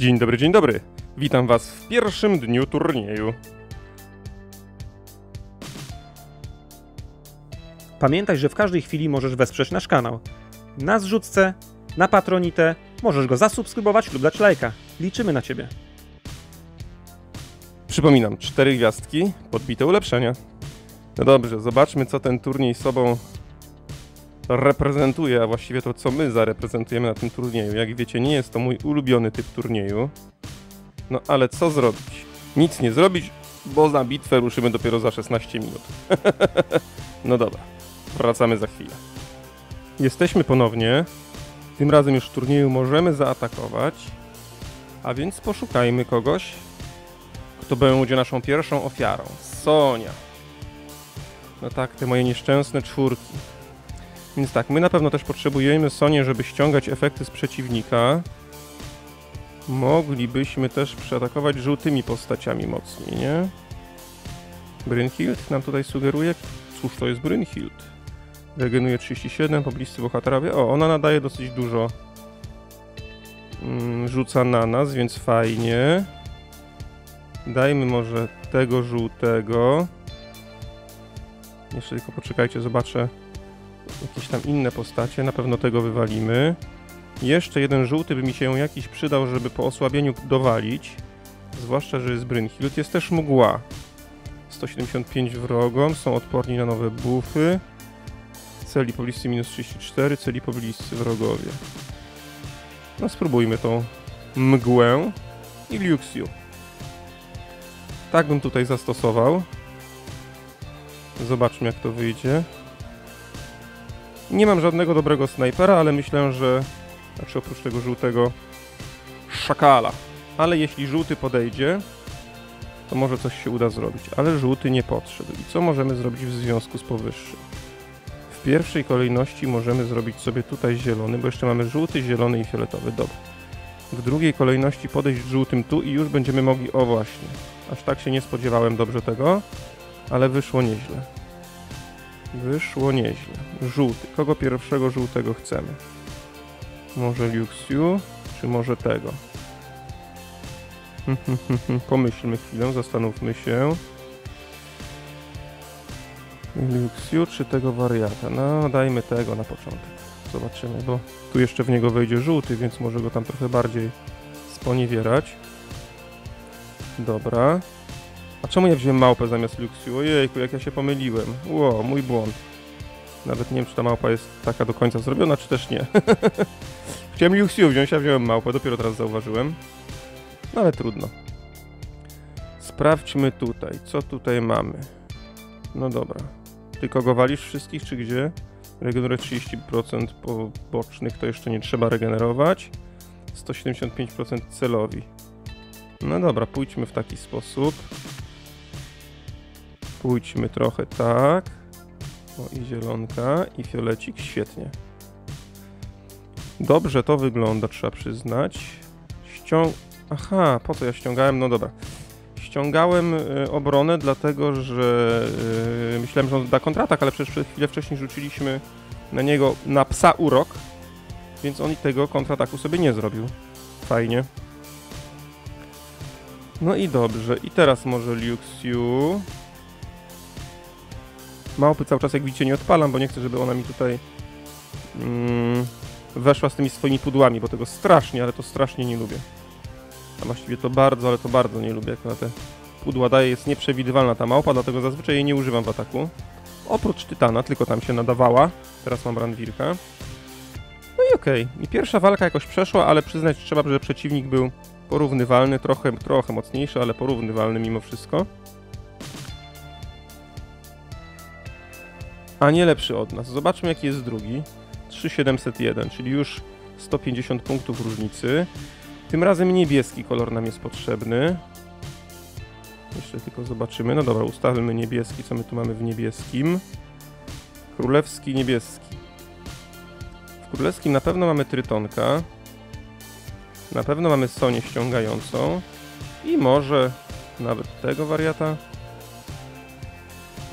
Dzień dobry, dzień dobry. Witam Was w pierwszym dniu turnieju. Pamiętaj, że w każdej chwili możesz wesprzeć nasz kanał. Na zrzutce, na Patronite, możesz go zasubskrybować lub dać lajka. Liczymy na Ciebie. Przypominam, cztery gwiazdki, podbite ulepszenia. No dobrze, zobaczmy co ten turniej sobą reprezentuje, a właściwie to co my zareprezentujemy na tym turnieju. Jak wiecie, nie jest to mój ulubiony typ turnieju. No ale co zrobić? Nic nie zrobić, bo na bitwę ruszymy dopiero za 16 minut. no dobra, wracamy za chwilę. Jesteśmy ponownie. Tym razem już w turnieju możemy zaatakować. A więc poszukajmy kogoś, kto będzie naszą pierwszą ofiarą. Sonia. No tak, te moje nieszczęsne czwórki. Więc tak, my na pewno też potrzebujemy Sonię, żeby ściągać efekty z przeciwnika. Moglibyśmy też przeatakować żółtymi postaciami mocniej, nie? Brynhild nam tutaj sugeruje. Cóż to jest Brynhild? Regenuje 37, pobliscy bohaterowie. O, ona nadaje dosyć dużo. Mm, rzuca na nas, więc fajnie. Dajmy może tego żółtego. Jeszcze tylko poczekajcie, zobaczę jakieś tam inne postacie. Na pewno tego wywalimy. Jeszcze jeden żółty by mi się jakiś przydał, żeby po osłabieniu dowalić. Zwłaszcza, że jest Brynhild. Jest też mgła. 175 wrogom, są odporni na nowe buffy. Celi pobliscy minus 34, celi pobliscy wrogowie. No spróbujmy tą mgłę i Luxiu. Tak bym tutaj zastosował. Zobaczmy jak to wyjdzie. Nie mam żadnego dobrego snajpera, ale myślę, że... Znaczy oprócz tego żółtego szakala. Ale jeśli żółty podejdzie, to może coś się uda zrobić. Ale żółty nie podszedł. I co możemy zrobić w związku z powyższym? W pierwszej kolejności możemy zrobić sobie tutaj zielony, bo jeszcze mamy żółty, zielony i fioletowy. Dobra. W drugiej kolejności podejść żółtym tu i już będziemy mogli... O właśnie. Aż tak się nie spodziewałem dobrze tego, ale wyszło nieźle. Wyszło nieźle. Żółty. Kogo pierwszego żółtego chcemy? Może Luxiu, czy może tego? Pomyślmy chwilę, zastanówmy się. Luxiu, czy tego wariata? No, dajmy tego na początek. Zobaczymy, bo tu jeszcze w niego wejdzie żółty, więc może go tam trochę bardziej sponiewierać. Dobra. A czemu ja wziąłem małpę zamiast Luxiu? Ojejku, jak ja się pomyliłem. Ło, mój błąd. Nawet nie wiem, czy ta małpa jest taka do końca zrobiona, czy też nie. Chciałem Luxiu wziąć, a wziąłem małpę, dopiero teraz zauważyłem. No ale trudno. Sprawdźmy tutaj, co tutaj mamy. No dobra. Ty kogo walisz wszystkich, czy gdzie? Regeneruje 30% pobocznych, to jeszcze nie trzeba regenerować. 175% celowi. No dobra, pójdźmy w taki sposób. Pójdźmy trochę tak. O, i zielonka, i fiolecik, świetnie. Dobrze to wygląda, trzeba przyznać. Ściąg... Aha, po co ja ściągałem? No dobra. Ściągałem y, obronę, dlatego że y, myślałem, że on da kontratak, ale przecież chwilę wcześniej rzuciliśmy na niego na psa urok, więc on i tego kontrataku sobie nie zrobił. Fajnie. No i dobrze. I teraz może Luxiu. Małpy cały czas, jak widzicie, nie odpalam, bo nie chcę, żeby ona mi tutaj mm, weszła z tymi swoimi pudłami, bo tego strasznie, ale to strasznie nie lubię. A właściwie to bardzo, ale to bardzo nie lubię, jak na te pudła daje. Jest nieprzewidywalna ta małpa, dlatego zazwyczaj jej nie używam w ataku. Oprócz Tytana, tylko tam się nadawała. Teraz mam Ranwirka. No i okej. Okay. I pierwsza walka jakoś przeszła, ale przyznać trzeba, że przeciwnik był porównywalny, trochę, trochę mocniejszy, ale porównywalny mimo wszystko. A nie lepszy od nas. Zobaczmy jaki jest drugi. 3701, czyli już 150 punktów różnicy. Tym razem niebieski kolor nam jest potrzebny. Jeszcze tylko zobaczymy. No dobra, ustawmy niebieski. Co my tu mamy w niebieskim? Królewski niebieski. W królewskim na pewno mamy trytonka. Na pewno mamy Sonię ściągającą. I może nawet tego wariata.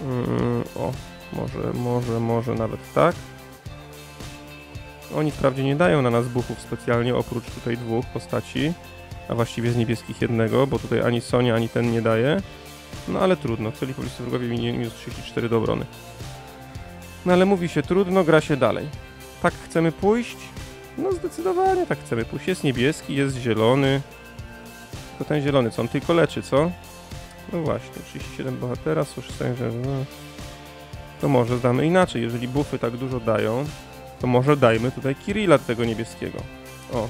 Yy, o, może, może, może nawet tak. Oni wprawdzie nie dają na nas buchów specjalnie, oprócz tutaj dwóch postaci, a właściwie z niebieskich jednego, bo tutaj ani Sonia, ani ten nie daje. No ale trudno, celi pobliscy wrogowie minus 34 do obrony. No ale mówi się trudno, gra się dalej. Tak chcemy pójść? No zdecydowanie tak chcemy pójść. Jest niebieski, jest zielony. To ten zielony, co on tylko leczy, co? No właśnie, 37 bohatera, 106, no. To może zdamy inaczej. Jeżeli bufy tak dużo dają, to może dajmy tutaj Kirilla tego niebieskiego. O.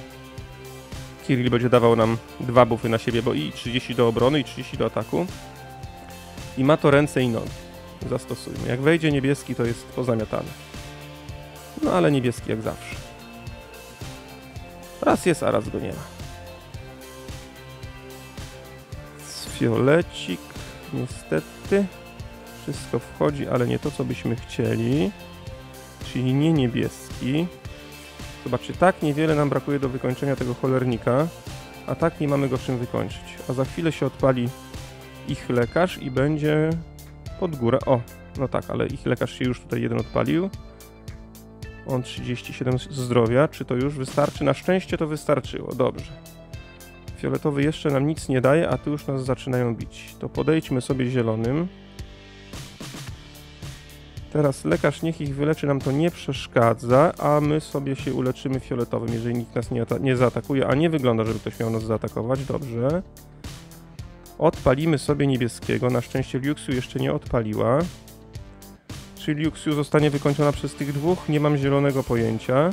Kirill będzie dawał nam dwa bufy na siebie, bo i 30 do obrony, i 30 do ataku. I ma to ręce i nogi. Zastosujmy. Jak wejdzie niebieski, to jest pozamiatany. No ale niebieski jak zawsze. Raz jest, a raz go nie ma. Fiolecik, niestety. Wszystko wchodzi, ale nie to, co byśmy chcieli. Czyli nie niebieski. Zobaczcie, tak niewiele nam brakuje do wykończenia tego cholernika, a tak nie mamy go czym wykończyć. A za chwilę się odpali ich lekarz i będzie pod górę. O, no tak, ale ich lekarz się już tutaj jeden odpalił. On 37 zdrowia. Czy to już wystarczy? Na szczęście to wystarczyło. Dobrze. Fioletowy jeszcze nam nic nie daje, a tu już nas zaczynają bić. To podejdźmy sobie zielonym. Teraz lekarz niech ich wyleczy, nam to nie przeszkadza, a my sobie się uleczymy fioletowym, jeżeli nikt nas nie, nie zaatakuje, a nie wygląda, żeby ktoś miał nas zaatakować. Dobrze. Odpalimy sobie niebieskiego. Na szczęście Liuxiu jeszcze nie odpaliła. Czy Liuxiu zostanie wykończona przez tych dwóch? Nie mam zielonego pojęcia.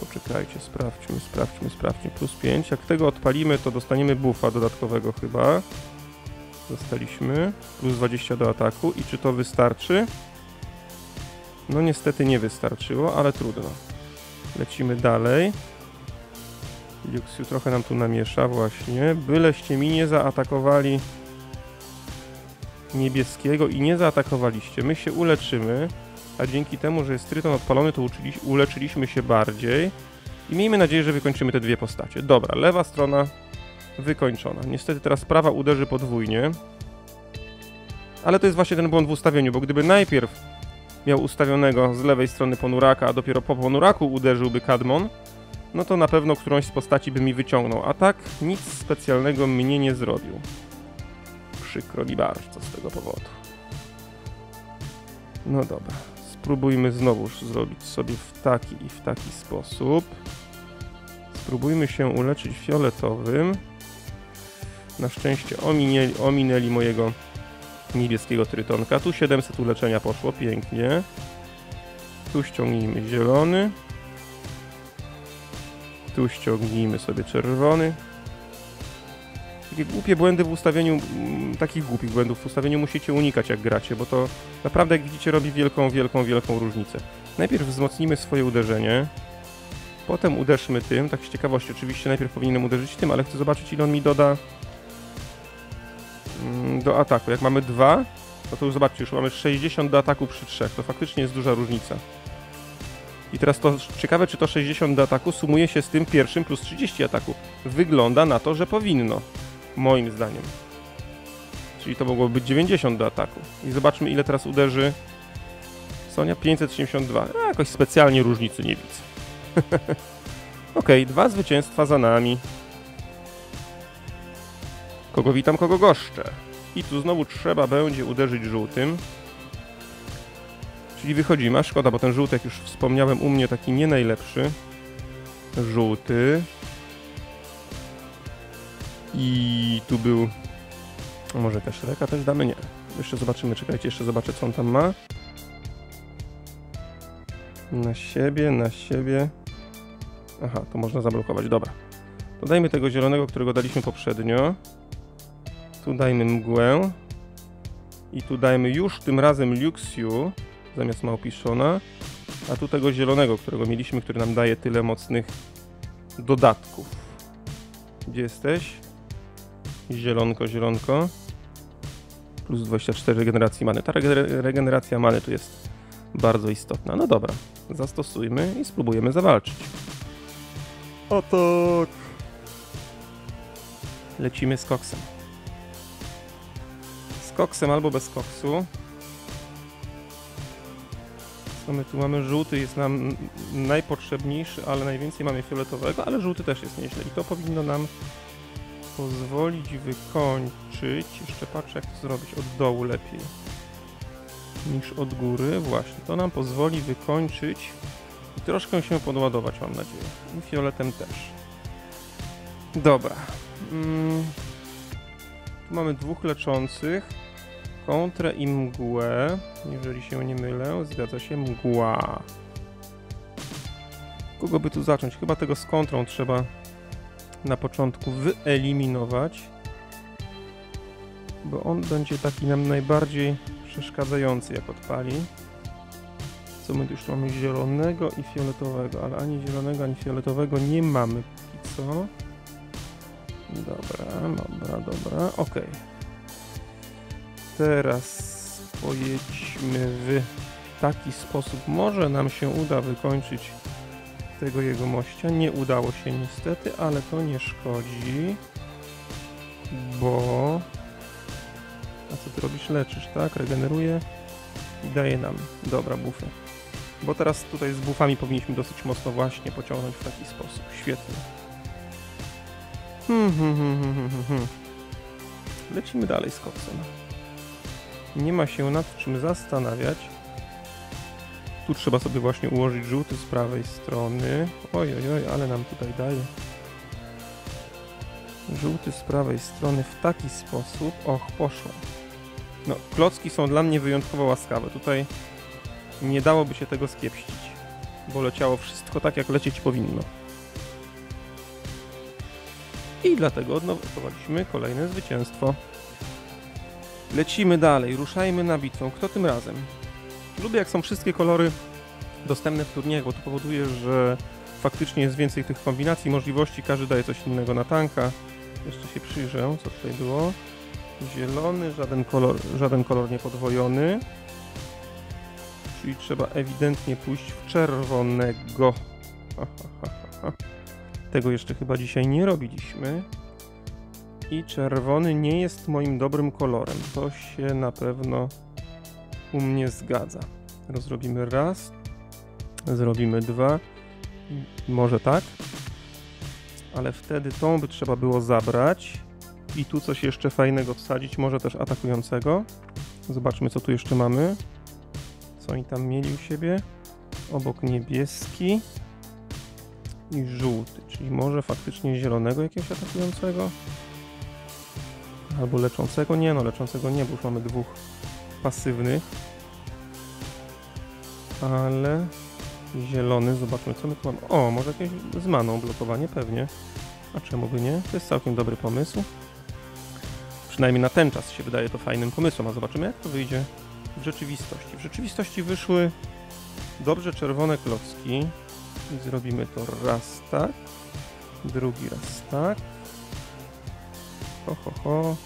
Poczekajcie, sprawdźmy, sprawdźmy, sprawdźmy. Plus 5. Jak tego odpalimy, to dostaniemy buffa dodatkowego chyba. Dostaliśmy. Plus 20 do ataku. I czy to wystarczy? No niestety nie wystarczyło, ale trudno. Lecimy dalej. Liuxiu trochę nam tu namiesza właśnie. Byleście mi nie zaatakowali niebieskiego i nie zaatakowaliście. My się uleczymy, a dzięki temu, że jest tryton odpalony, to uleczyliśmy się bardziej. I miejmy nadzieję, że wykończymy te dwie postacie. Dobra, lewa strona wykończona. Niestety teraz prawa uderzy podwójnie. Ale to jest właśnie ten błąd w ustawieniu, bo gdyby najpierw miał ustawionego z lewej strony ponuraka, a dopiero po ponuraku uderzyłby Kadmon, no to na pewno którąś z postaci by mi wyciągnął. A tak nic specjalnego mnie nie zrobił. Przykro mi bardzo z tego powodu. No dobra, spróbujmy znowu zrobić sobie w taki i w taki sposób. Spróbujmy się uleczyć fioletowym. Na szczęście ominęli, ominęli mojego niebieskiego trytonka. Tu 700 uleczenia poszło, pięknie. Tu ściągnijmy zielony. Tu ściągnijmy sobie czerwony. Takie głupie błędy w ustawieniu, mm, takich głupich błędów w ustawieniu musicie unikać jak gracie, bo to naprawdę jak widzicie robi wielką, wielką, wielką różnicę. Najpierw wzmocnimy swoje uderzenie, potem uderzmy tym, tak z ciekawości oczywiście najpierw powinienem uderzyć tym, ale chcę zobaczyć ile on mi doda do ataku. Jak mamy dwa, no to już zobaczcie, już mamy 60 do ataku przy trzech, to faktycznie jest duża różnica. I teraz to ciekawe, czy to 60 do ataku sumuje się z tym pierwszym plus 30 ataku. Wygląda na to, że powinno. Moim zdaniem. Czyli to mogłoby być 90 do ataku. I zobaczmy, ile teraz uderzy Sonia. 572. A, jakoś specjalnie różnicy nie widzę. ok, dwa zwycięstwa za nami. Kogo witam, kogo goszczę. I tu znowu trzeba będzie uderzyć żółtym. Czyli wychodzimy, a szkoda, bo ten żółty, jak już wspomniałem, u mnie taki nie najlepszy. Żółty. I tu był... Może też reka też damy? Nie. Jeszcze zobaczymy, czekajcie, jeszcze zobaczę, co on tam ma. Na siebie, na siebie. Aha, to można zablokować, dobra. Dodajmy tego zielonego, którego daliśmy poprzednio. Tu dajmy mgłę. I tu dajmy już tym razem Luxiu zamiast Małpiszona, a tu tego zielonego, którego mieliśmy, który nam daje tyle mocnych dodatków. Gdzie jesteś? Zielonko, zielonko. Plus 24 regeneracji many. Ta regeneracja many tu jest bardzo istotna. No dobra, zastosujmy i spróbujemy zawalczyć. Atak! Lecimy z koksem. Koksem albo bez koksu Co my tu mamy? Żółty jest nam najpotrzebniejszy, ale najwięcej mamy fioletowego, ale żółty też jest nieźle i to powinno nam pozwolić wykończyć. Jeszcze patrzę jak to zrobić od dołu lepiej niż od góry. Właśnie, to nam pozwoli wykończyć i troszkę się podładować, mam nadzieję. I fioletem też. Dobra. Mm. Tu mamy dwóch leczących. Kontrę i mgłę. Jeżeli się nie mylę, zgadza się mgła. Kogo by tu zacząć? Chyba tego z kontrą trzeba na początku wyeliminować. Bo on będzie taki nam najbardziej przeszkadzający jak odpali. Co my tu już mamy zielonego i fioletowego, ale ani zielonego, ani fioletowego nie mamy póki co. Dobra, dobra, dobra, ok. Teraz pojedźmy w taki sposób. Może nam się uda wykończyć tego jego mościa. Nie udało się niestety, ale to nie szkodzi, bo... A co ty robisz? Leczysz, tak? Regeneruje i daje nam. Dobra, bufy. Bo teraz tutaj z bufami powinniśmy dosyć mocno właśnie pociągnąć w taki sposób. Świetnie. Hmm, hmm, hmm. Lecimy dalej z koksem. Nie ma się nad czym zastanawiać. Tu trzeba sobie właśnie ułożyć żółty z prawej strony. Oj, oj, oj, ale nam tutaj daje. Żółty z prawej strony w taki sposób. Och, poszło. No, klocki są dla mnie wyjątkowo łaskawe. Tutaj nie dałoby się tego skiepścić, bo leciało wszystko tak, jak lecieć powinno. I dlatego odnotowaliśmy kolejne zwycięstwo. Lecimy dalej, ruszajmy na bitwę. Kto tym razem? Lubię jak są wszystkie kolory dostępne w turnieju, bo to powoduje, że faktycznie jest więcej tych kombinacji, możliwości, każdy daje coś innego na tanka. Jeszcze się przyjrzę, co tutaj było. Zielony, żaden kolor, żaden kolor niepodwojony. Czyli trzeba ewidentnie pójść w czerwonego. Ha, ha, ha, Tego jeszcze chyba dzisiaj nie robiliśmy. I czerwony nie jest moim dobrym kolorem. To się na pewno u mnie zgadza. Rozrobimy raz, zrobimy dwa, może tak, ale wtedy tą by trzeba było zabrać i tu coś jeszcze fajnego wsadzić, może też atakującego. Zobaczmy co tu jeszcze mamy. Co oni tam mieli u siebie? Obok niebieski i żółty, czyli może faktycznie zielonego jakiegoś atakującego. Albo leczącego? Nie no, leczącego nie, bo już mamy dwóch pasywnych. Ale zielony, zobaczmy co my tu mamy. O, może jakieś z maną blokowanie, pewnie. A czemu by nie? To jest całkiem dobry pomysł. Przynajmniej na ten czas się wydaje to fajnym pomysłem, a zobaczymy jak to wyjdzie w rzeczywistości. W rzeczywistości wyszły dobrze czerwone klocki. I zrobimy to raz tak, drugi raz tak, Ho, ho, ho.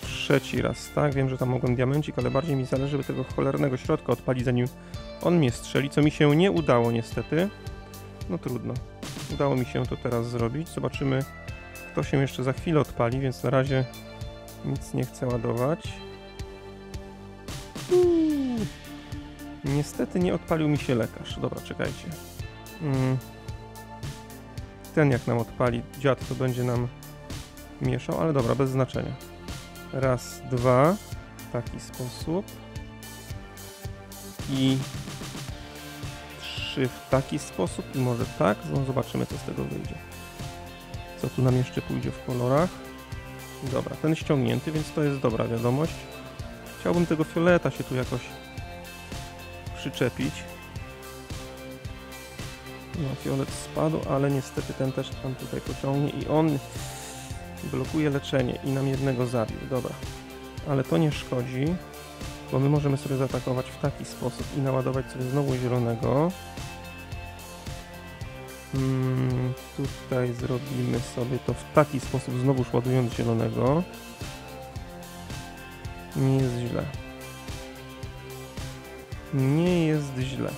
Trzeci raz, tak? Wiem, że tam mogłem diamencik, ale bardziej mi zależy, żeby tego cholernego środka odpalić, zanim on mnie strzeli, co mi się nie udało niestety. No trudno. Udało mi się to teraz zrobić. Zobaczymy, kto się jeszcze za chwilę odpali, więc na razie nic nie chcę ładować. Niestety nie odpalił mi się lekarz. Dobra, czekajcie. Mm ten jak nam odpali dziad, to będzie nam mieszał, ale dobra, bez znaczenia. Raz, dwa, w taki sposób. I trzy w taki sposób i może tak. No, zobaczymy, co z tego wyjdzie. Co tu nam jeszcze pójdzie w kolorach. Dobra, ten ściągnięty, więc to jest dobra wiadomość. Chciałbym tego fioleta się tu jakoś przyczepić. No, fiolet spadł, ale niestety ten też tam tutaj pociągnie i on blokuje leczenie i nam jednego zabił. Dobra, ale to nie szkodzi, bo my możemy sobie zaatakować w taki sposób i naładować sobie znowu zielonego. Hmm, tutaj zrobimy sobie to w taki sposób, znowu ładując zielonego. Nie jest źle. Nie jest źle.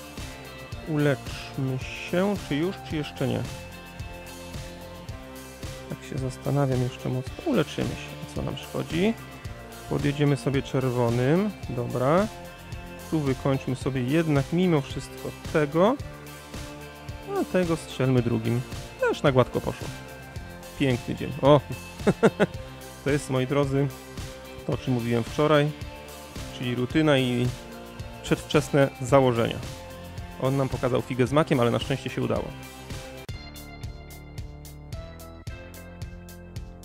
Uleczmy się, czy już, czy jeszcze nie? Tak się zastanawiam jeszcze mocno. Uleczymy się, co nam szkodzi. Podjedziemy sobie czerwonym, dobra. Tu wykończmy sobie jednak mimo wszystko tego, a tego strzelmy drugim. Też na gładko poszło. Piękny dzień. O! to jest, moi drodzy, to o czym mówiłem wczoraj, czyli rutyna i przedwczesne założenia. On nam pokazał figę z makiem, ale na szczęście się udało.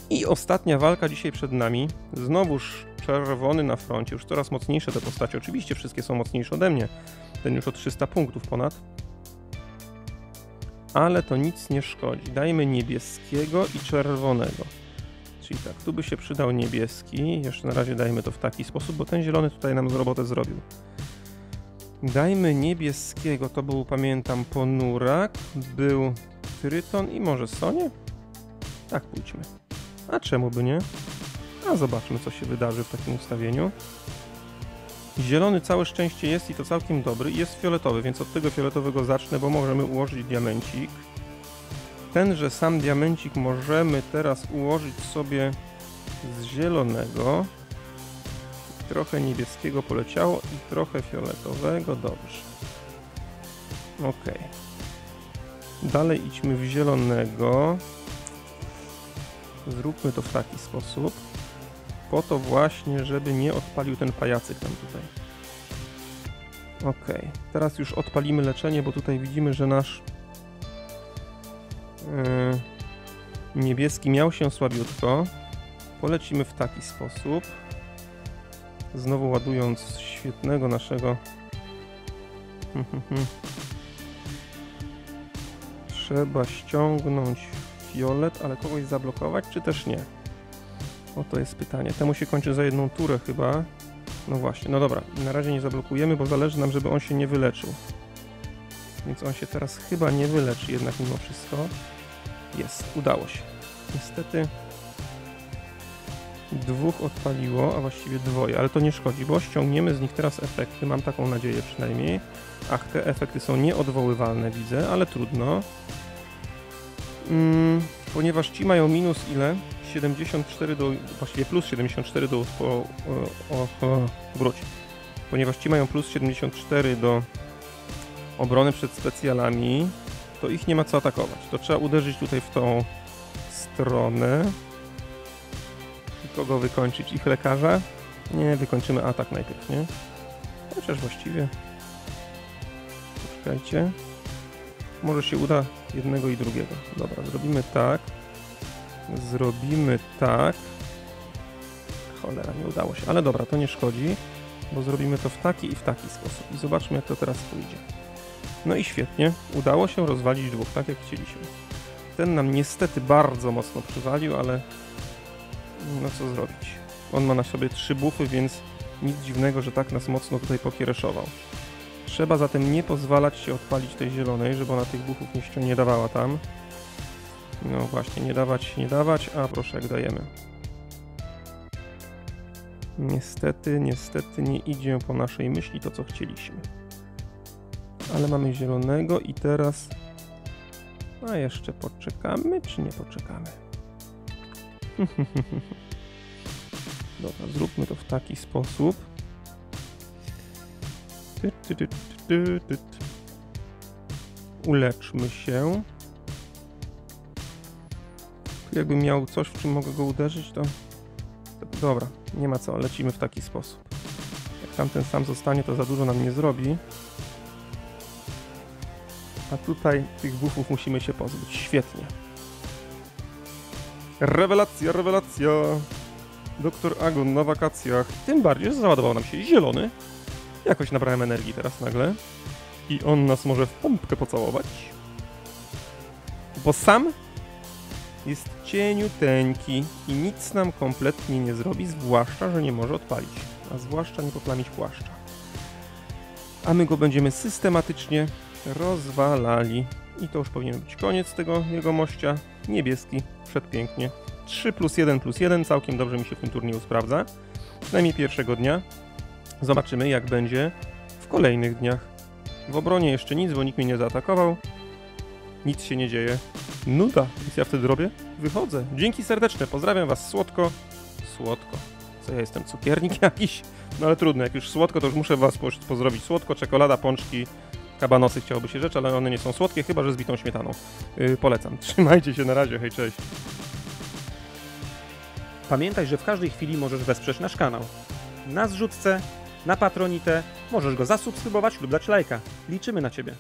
I ostatnia walka dzisiaj przed nami. Znowuż czerwony na froncie, już coraz mocniejsze te postacie. Oczywiście wszystkie są mocniejsze ode mnie. Ten już o 300 punktów ponad. Ale to nic nie szkodzi. Dajmy niebieskiego i czerwonego. Czyli tak, tu by się przydał niebieski. Jeszcze na razie dajmy to w taki sposób, bo ten zielony tutaj nam robotę zrobił. Dajmy niebieskiego, to był, pamiętam, Ponurak, był Tryton i może Sonie? Tak, pójdźmy. A czemu by nie? A zobaczmy, co się wydarzy w takim ustawieniu. Zielony całe szczęście jest i to całkiem dobry. Jest fioletowy, więc od tego fioletowego zacznę, bo możemy ułożyć diamencik. Tenże sam diamencik możemy teraz ułożyć sobie z zielonego. Trochę niebieskiego poleciało i trochę fioletowego. Dobrze. Ok. Dalej idźmy w zielonego. Zróbmy to w taki sposób. Po to właśnie, żeby nie odpalił ten pajacyk tam tutaj. Ok. Teraz już odpalimy leczenie, bo tutaj widzimy, że nasz yy, niebieski miał się słabiutko. Polecimy w taki sposób. Znowu ładując świetnego naszego. Trzeba ściągnąć fiolet, ale kogoś zablokować, czy też nie? Oto jest pytanie. Temu się kończy za jedną turę chyba. No właśnie, no dobra. Na razie nie zablokujemy, bo zależy nam, żeby on się nie wyleczył. Więc on się teraz chyba nie wyleczy jednak mimo wszystko. Jest, udało się. Niestety dwóch odpaliło, a właściwie dwoje, ale to nie szkodzi, bo ściągniemy z nich teraz efekty, mam taką nadzieję przynajmniej. Ach, te efekty są nieodwoływalne, widzę, ale trudno. Mm, ponieważ ci mają minus ile? 74 do, właściwie plus 74 do, o, o, o, wróć. Ponieważ ci mają plus 74 do obrony przed specjalami, to ich nie ma co atakować. To trzeba uderzyć tutaj w tą stronę. Kogo wykończyć? Ich lekarza? Nie, wykończymy atak najpierw, nie? Chociaż właściwie. Poczekajcie. Może się uda jednego i drugiego. Dobra, zrobimy tak. Zrobimy tak. Cholera, nie udało się. Ale dobra, to nie szkodzi, bo zrobimy to w taki i w taki sposób. I zobaczmy, jak to teraz pójdzie. No i świetnie. Udało się rozwalić dwóch, tak jak chcieliśmy. Ten nam niestety bardzo mocno przywalił, ale no co zrobić. On ma na sobie trzy bufy, więc nic dziwnego, że tak nas mocno tutaj pokiereszował. Trzeba zatem nie pozwalać się odpalić tej zielonej, żeby ona tych buchów nie, nie dawała tam. No właśnie, nie dawać, nie dawać, a proszę jak dajemy. Niestety, niestety nie idzie po naszej myśli to, co chcieliśmy. Ale mamy zielonego i teraz... A jeszcze poczekamy, czy nie poczekamy? Dobra, zróbmy to w taki sposób. Uleczmy się. Jakbym miał coś, w czym mogę go uderzyć, to... Dobra, nie ma co, lecimy w taki sposób. Jak tamten sam zostanie, to za dużo nam nie zrobi. A tutaj tych buffów musimy się pozbyć. Świetnie. Rewelacja, rewelacja. Doktor Agon na wakacjach. Tym bardziej, że załadował nam się zielony. Jakoś nabrałem energii teraz nagle. I on nas może w pompkę pocałować. Bo sam jest cieniuteńki i nic nam kompletnie nie zrobi, zwłaszcza, że nie może odpalić. A zwłaszcza nie poplamić płaszcza. A my go będziemy systematycznie rozwalali. I to już powinien być koniec tego jego mościa. Niebieski, przedpięknie. 3 plus 1 plus 1, całkiem dobrze mi się w tym turnieju sprawdza. Przynajmniej pierwszego dnia. Zobaczymy jak będzie w kolejnych dniach. W obronie jeszcze nic, bo nikt mnie nie zaatakował. Nic się nie dzieje. Nuda, więc ja wtedy robię? Wychodzę. Dzięki serdeczne, pozdrawiam was słodko, słodko. Co ja jestem, cukiernik jakiś? No ale trudno, jak już słodko, to już muszę was poz- pozdrowić. Słodko, czekolada, pączki, kabanosy chciałoby się rzeczy, ale one nie są słodkie, chyba że z bitą śmietaną. Yy, polecam. Trzymajcie się, na razie, hej, cześć. Pamiętaj, że w każdej chwili możesz wesprzeć nasz kanał. Na zrzutce, na Patronite możesz go zasubskrybować lub dać lajka. Liczymy na Ciebie.